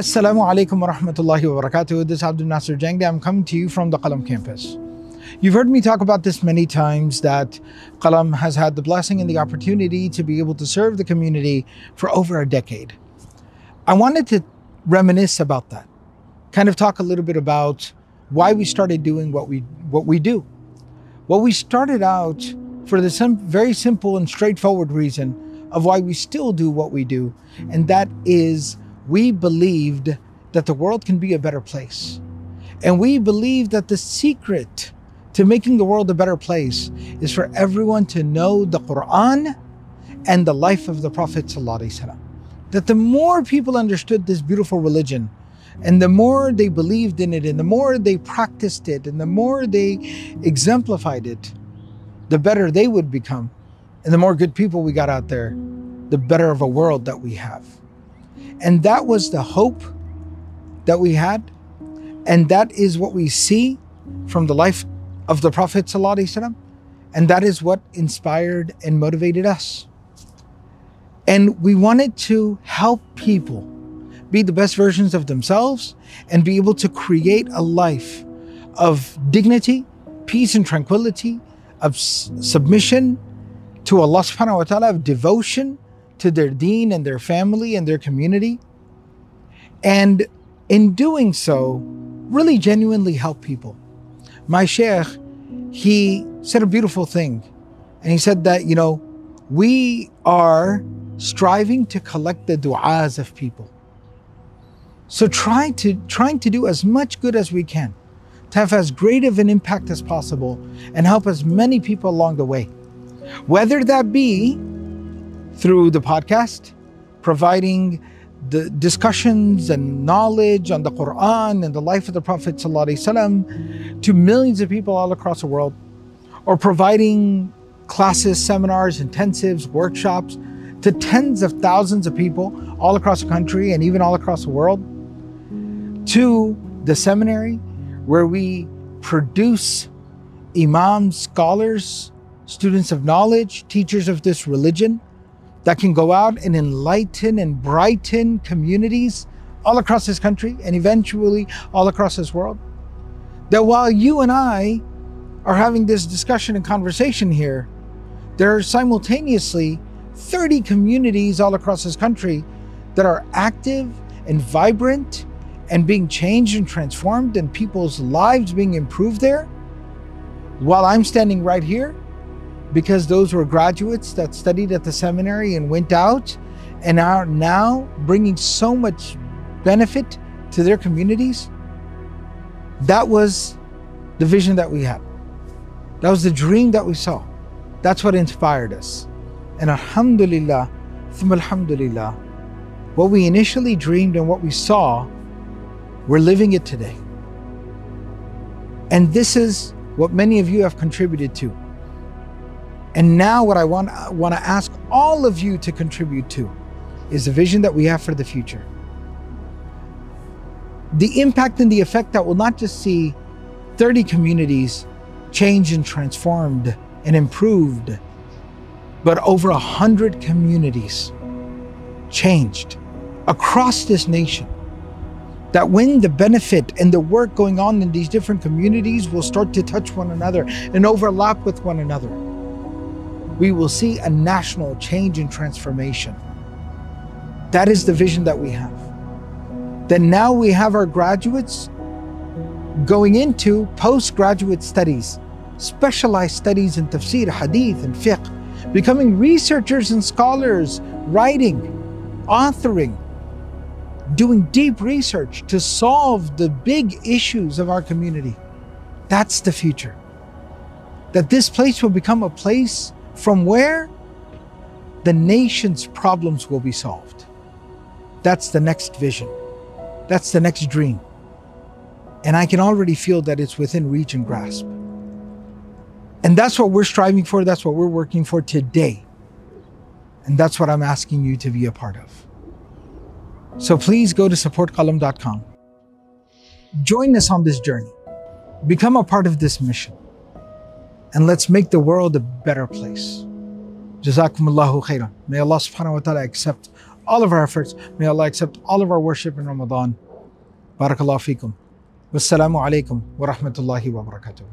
Assalamu alaikum wa rahmatullahi wa barakatuh. This is Abdul Nasir Jangda. I'm coming to you from the Qalam campus. You've heard me talk about this many times that Qalam has had the blessing and the opportunity to be able to serve the community for over a decade. I wanted to reminisce about that, kind of talk a little bit about why we started doing what we what we do. Well, we started out for the sim- very simple and straightforward reason of why we still do what we do, and that is we believed that the world can be a better place. And we believe that the secret to making the world a better place is for everyone to know the Quran and the life of the Prophet. That the more people understood this beautiful religion, and the more they believed in it, and the more they practiced it, and the more they exemplified it, the better they would become. And the more good people we got out there, the better of a world that we have. And that was the hope that we had. And that is what we see from the life of the Prophet. and that is what inspired and motivated us. And we wanted to help people be the best versions of themselves and be able to create a life of dignity, peace, and tranquility, of submission to Allah subhanahu wa ta'ala, of devotion to their deen and their family and their community. And in doing so, really genuinely help people. My sheikh, he said a beautiful thing. And he said that, you know, we are striving to collect the du'as of people. So try to trying to do as much good as we can, to have as great of an impact as possible and help as many people along the way. Whether that be through the podcast, providing the discussions and knowledge on the Quran and the life of the Prophet ﷺ to millions of people all across the world, or providing classes, seminars, intensives, workshops to tens of thousands of people all across the country and even all across the world, to the seminary where we produce imams, scholars, students of knowledge, teachers of this religion that can go out and enlighten and brighten communities all across this country and eventually all across this world. That while you and I are having this discussion and conversation here, there are simultaneously 30 communities all across this country that are active and vibrant and being changed and transformed and people's lives being improved there. While I'm standing right here, because those were graduates that studied at the seminary and went out and are now bringing so much benefit to their communities. That was the vision that we had. That was the dream that we saw. That's what inspired us. And alhamdulillah, thumma alhamdulillah, what we initially dreamed and what we saw, we're living it today. And this is what many of you have contributed to. And now, what I want, want to ask all of you to contribute to is the vision that we have for the future. The impact and the effect that will not just see 30 communities changed and transformed and improved, but over 100 communities changed across this nation. That when the benefit and the work going on in these different communities will start to touch one another and overlap with one another we will see a national change and transformation. That is the vision that we have. Then now we have our graduates going into postgraduate studies, specialized studies in tafsir, hadith, and fiqh, becoming researchers and scholars, writing, authoring, doing deep research to solve the big issues of our community. That's the future. That this place will become a place from where the nation's problems will be solved. That's the next vision. That's the next dream. And I can already feel that it's within reach and grasp. And that's what we're striving for. That's what we're working for today. And that's what I'm asking you to be a part of. So please go to supportqalam.com. Join us on this journey. Become a part of this mission and let's make the world a better place. Jazakumullahu khairan. May Allah subhanahu wa ta'ala accept all of our efforts. May Allah accept all of our worship in Ramadan. Barakallahu fikum. Wassalamu alaikum wa rahmatullahi wa barakatuh.